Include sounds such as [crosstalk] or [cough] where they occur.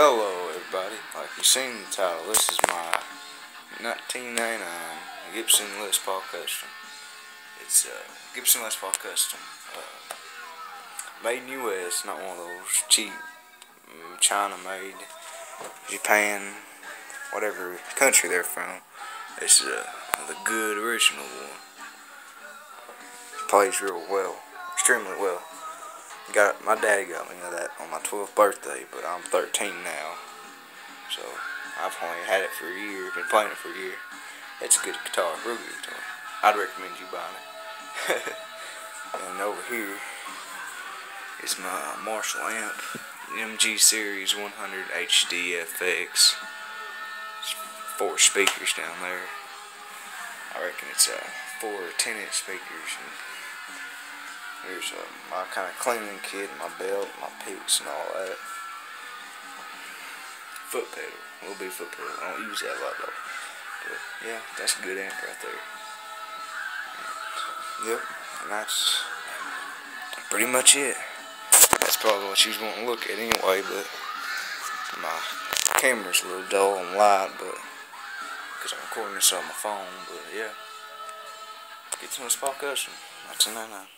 Hello everybody, like you've seen the title, this is my 1999 Gibson Les Paul Custom. It's a uh, Gibson Les Paul Custom. Uh, made in US, not one of those cheap mm, China made, Japan, whatever country they're from. This is uh, the good original one. Plays real well, extremely well. Got my daddy got me that on my 12th birthday, but I'm 13 now, so I've only had it for a year. Been playing it for a year. It's a good guitar, real good guitar. I'd recommend you buying it. [laughs] and over here is my Marshall amp, MG Series 100 HD FX. four speakers down there. I reckon it's uh, four 10 inch speakers. Here's uh, my kind of cleaning kit, my belt, my picks and all that. Foot pedal, will be foot pedal. I don't use that a lot though. But yeah, that's a good amp right there. Yep, and that's pretty much it. That's probably what you want to look at anyway, but my camera's a little dull and light, but because I'm recording this on my phone, but yeah. Get some spot custom. That's a 99.